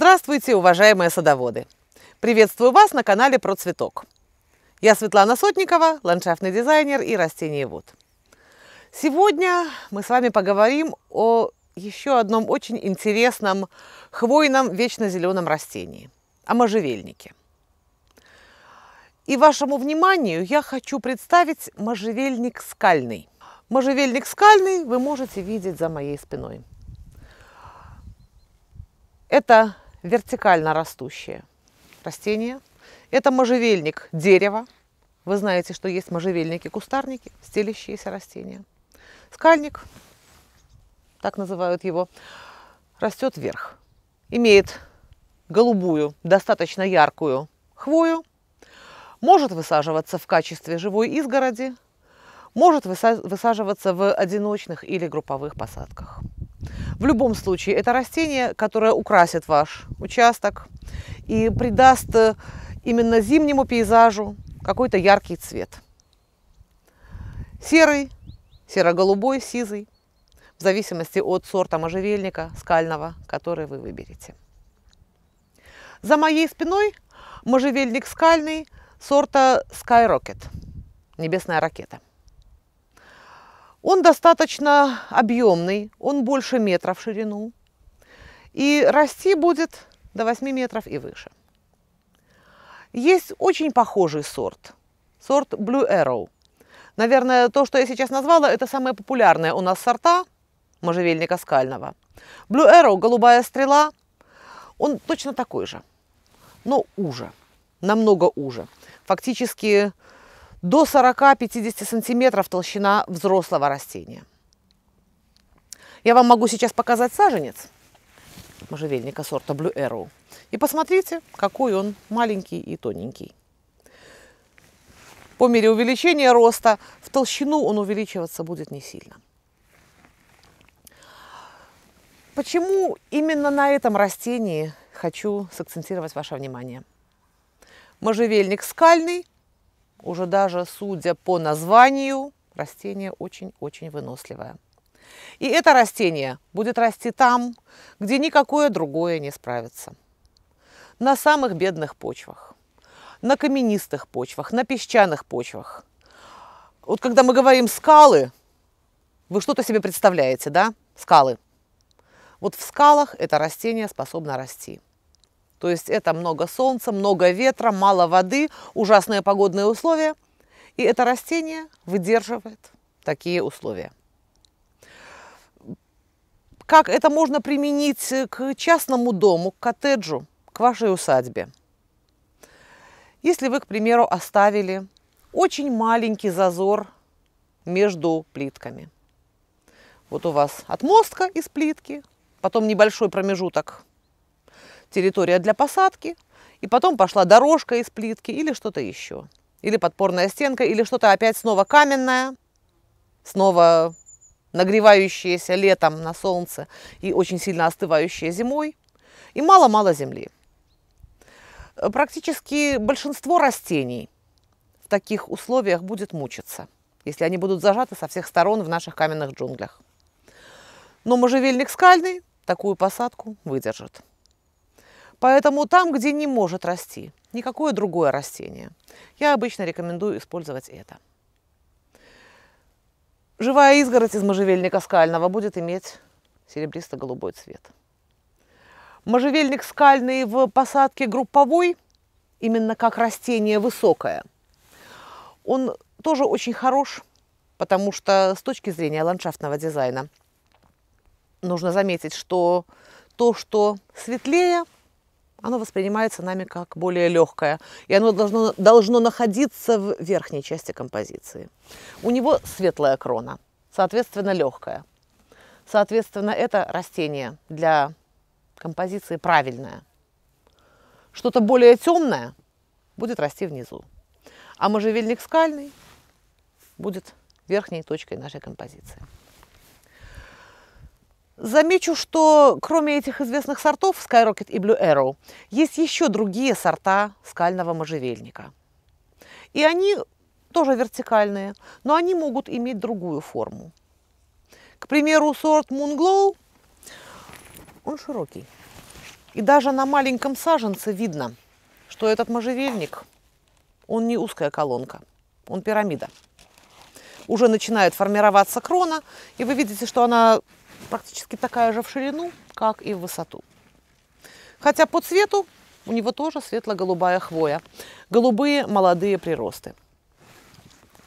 Здравствуйте, уважаемые садоводы! Приветствую вас на канале Про Цветок. Я Светлана Сотникова, ландшафтный дизайнер и растениевод. Сегодня мы с вами поговорим о еще одном очень интересном хвойном вечно зеленом растении – о можжевельнике. И вашему вниманию я хочу представить можжевельник скальный. Можжевельник скальный вы можете видеть за моей спиной. Это вертикально растущее растение. Это можжевельник дерева. Вы знаете, что есть можжевельники-кустарники, стелящиеся растения. Скальник, так называют его, растет вверх. Имеет голубую, достаточно яркую хвою. Может высаживаться в качестве живой изгороди. Может высаживаться в одиночных или групповых посадках. В любом случае, это растение, которое украсит ваш участок и придаст э, именно зимнему пейзажу какой-то яркий цвет. Серый, серо-голубой, сизый, в зависимости от сорта можжевельника скального, который вы выберете. За моей спиной можжевельник скальный сорта Skyrocket, небесная ракета – он достаточно объемный, он больше метра в ширину. И расти будет до 8 метров и выше. Есть очень похожий сорт. Сорт Blue Arrow. Наверное, то, что я сейчас назвала, это самые популярные у нас сорта можжевельника скального. Blue Arrow, голубая стрела, он точно такой же, но уже, намного уже. Фактически до 40-50 сантиметров толщина взрослого растения. Я вам могу сейчас показать саженец можжевельника сорта Blue Arrow. И посмотрите, какой он маленький и тоненький. По мере увеличения роста в толщину он увеличиваться будет не сильно. Почему именно на этом растении хочу сакцентировать ваше внимание? Можжевельник скальный уже даже судя по названию, растение очень-очень выносливое. И это растение будет расти там, где никакое другое не справится. На самых бедных почвах, на каменистых почвах, на песчаных почвах. Вот когда мы говорим скалы, вы что-то себе представляете, да? Скалы. Вот в скалах это растение способно расти. То есть это много солнца, много ветра, мало воды, ужасные погодные условия. И это растение выдерживает такие условия. Как это можно применить к частному дому, к коттеджу, к вашей усадьбе? Если вы, к примеру, оставили очень маленький зазор между плитками. Вот у вас отмостка из плитки, потом небольшой промежуток территория для посадки, и потом пошла дорожка из плитки или что-то еще. Или подпорная стенка, или что-то опять снова каменное, снова нагревающееся летом на солнце и очень сильно остывающее зимой, и мало-мало земли. Практически большинство растений в таких условиях будет мучиться, если они будут зажаты со всех сторон в наших каменных джунглях. Но можжевельник скальный такую посадку выдержит. Поэтому там, где не может расти никакое другое растение, я обычно рекомендую использовать это. Живая изгородь из можжевельника скального будет иметь серебристо-голубой цвет. Можжевельник скальный в посадке групповой, именно как растение высокое, он тоже очень хорош, потому что с точки зрения ландшафтного дизайна нужно заметить, что то, что светлее – оно воспринимается нами как более легкое, и оно должно, должно находиться в верхней части композиции. У него светлая крона, соответственно, легкая. Соответственно, это растение для композиции правильное. Что-то более темное будет расти внизу. А можжевельник скальный будет верхней точкой нашей композиции. Замечу, что кроме этих известных сортов Skyrocket и Blue Arrow, есть еще другие сорта скального можжевельника. И они тоже вертикальные, но они могут иметь другую форму. К примеру, сорт Moon Glow, он широкий. И даже на маленьком саженце видно, что этот можжевельник, он не узкая колонка, он пирамида. Уже начинает формироваться крона, и вы видите, что она практически такая же в ширину, как и в высоту. Хотя по цвету у него тоже светло-голубая хвоя, голубые молодые приросты.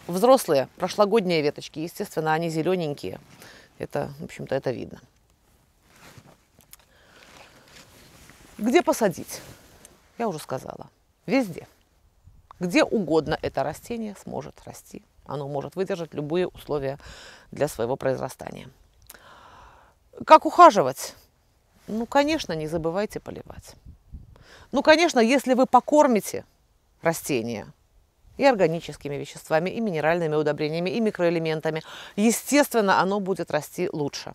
Взрослые, прошлогодние веточки, естественно, они зелененькие. Это, в общем-то, это видно. Где посадить? Я уже сказала. Везде. Где угодно это растение сможет расти. Оно может выдержать любые условия для своего произрастания. Как ухаживать? Ну, конечно, не забывайте поливать. Ну, конечно, если вы покормите растение и органическими веществами, и минеральными удобрениями, и микроэлементами, естественно, оно будет расти лучше.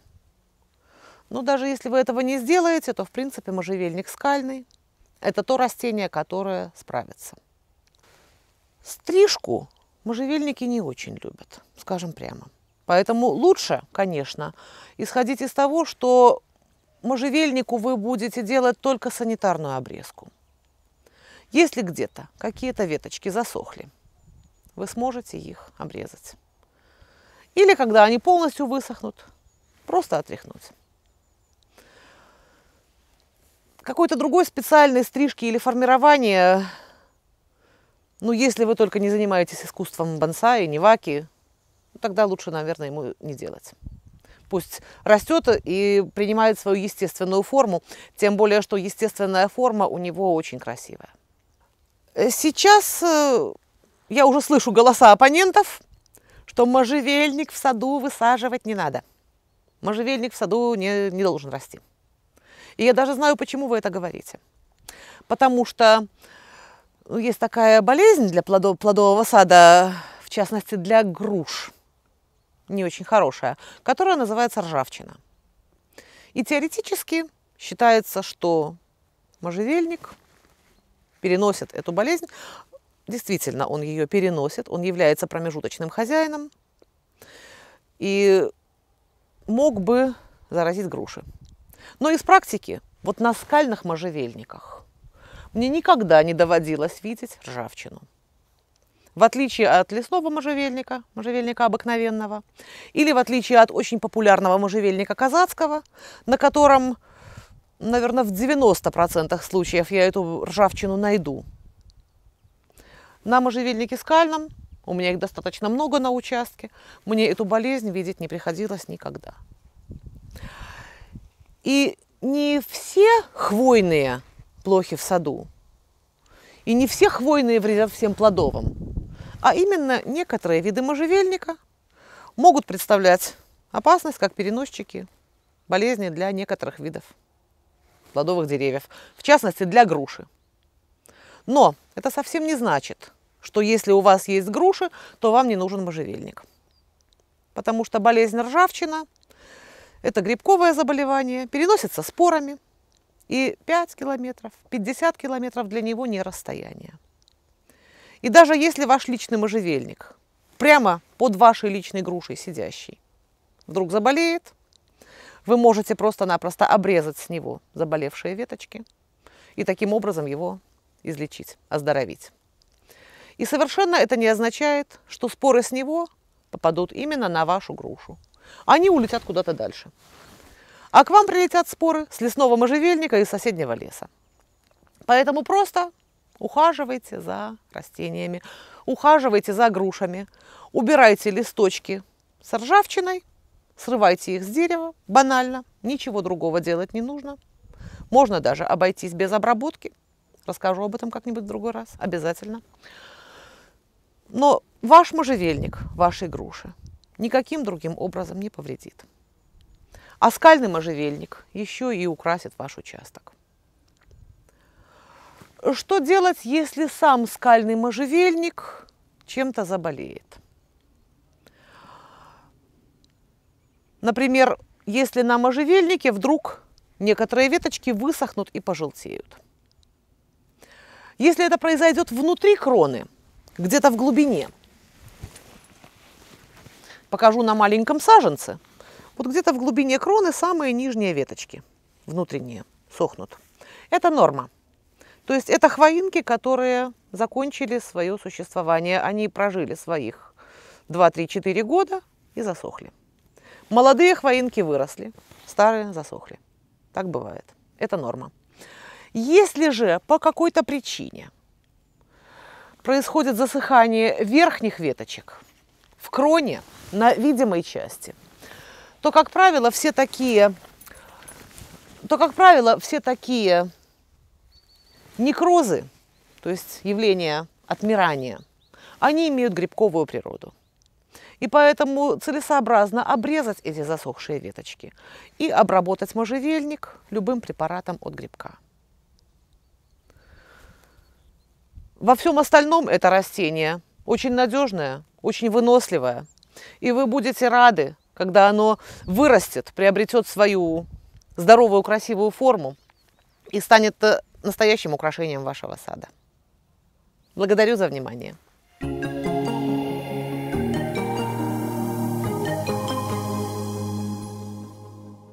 Но даже если вы этого не сделаете, то, в принципе, можжевельник скальный – это то растение, которое справится. Стрижку можжевельники не очень любят, скажем прямо. Поэтому лучше, конечно, исходить из того, что можжевельнику вы будете делать только санитарную обрезку. Если где-то какие-то веточки засохли, вы сможете их обрезать. Или когда они полностью высохнут, просто отряхнуть. Какой-то другой специальной стрижки или формирования, ну, если вы только не занимаетесь искусством бонсай, неваки, тогда лучше, наверное, ему не делать. Пусть растет и принимает свою естественную форму, тем более, что естественная форма у него очень красивая. Сейчас э, я уже слышу голоса оппонентов, что можжевельник в саду высаживать не надо. Можжевельник в саду не, не должен расти. И я даже знаю, почему вы это говорите. Потому что ну, есть такая болезнь для плодов, плодового сада, в частности для груш – не очень хорошая, которая называется ржавчина. И теоретически считается, что можжевельник переносит эту болезнь. Действительно, он ее переносит, он является промежуточным хозяином и мог бы заразить груши. Но из практики, вот на скальных можжевельниках, мне никогда не доводилось видеть ржавчину в отличие от лесного можжевельника, можжевельника обыкновенного, или в отличие от очень популярного можжевельника казацкого, на котором, наверное, в 90% случаев я эту ржавчину найду. На можжевельнике скальном, у меня их достаточно много на участке, мне эту болезнь видеть не приходилось никогда. И не все хвойные плохи в саду, и не все хвойные вредят всем плодовым. А именно некоторые виды можжевельника могут представлять опасность как переносчики болезни для некоторых видов плодовых деревьев, в частности для груши. Но это совсем не значит, что если у вас есть груши, то вам не нужен можжевельник. Потому что болезнь ржавчина – это грибковое заболевание, переносится спорами, и 5 километров, 50 километров для него не расстояние. И даже если ваш личный можжевельник прямо под вашей личной грушей сидящий вдруг заболеет, вы можете просто-напросто обрезать с него заболевшие веточки и таким образом его излечить, оздоровить. И совершенно это не означает, что споры с него попадут именно на вашу грушу. Они улетят куда-то дальше. А к вам прилетят споры с лесного можжевельника и соседнего леса. Поэтому просто Ухаживайте за растениями, ухаживайте за грушами, убирайте листочки с ржавчиной, срывайте их с дерева, банально, ничего другого делать не нужно. Можно даже обойтись без обработки. Расскажу об этом как-нибудь в другой раз, обязательно. Но ваш можжевельник, вашей груши, никаким другим образом не повредит. А скальный можжевельник еще и украсит ваш участок. Что делать, если сам скальный можжевельник чем-то заболеет? Например, если на можжевельнике вдруг некоторые веточки высохнут и пожелтеют. Если это произойдет внутри кроны, где-то в глубине, покажу на маленьком саженце, вот где-то в глубине кроны самые нижние веточки, внутренние, сохнут. Это норма. То есть это хвоинки, которые закончили свое существование. Они прожили своих 2-3-4 года и засохли. Молодые хвоинки выросли, старые засохли. Так бывает. Это норма. Если же по какой-то причине происходит засыхание верхних веточек в кроне на видимой части, то, как правило, все такие, то, как правило, все такие некрозы, то есть явления отмирания, они имеют грибковую природу. И поэтому целесообразно обрезать эти засохшие веточки и обработать можжевельник любым препаратом от грибка. Во всем остальном это растение очень надежное, очень выносливое. И вы будете рады, когда оно вырастет, приобретет свою здоровую, красивую форму и станет э, настоящим украшением вашего сада. Благодарю за внимание.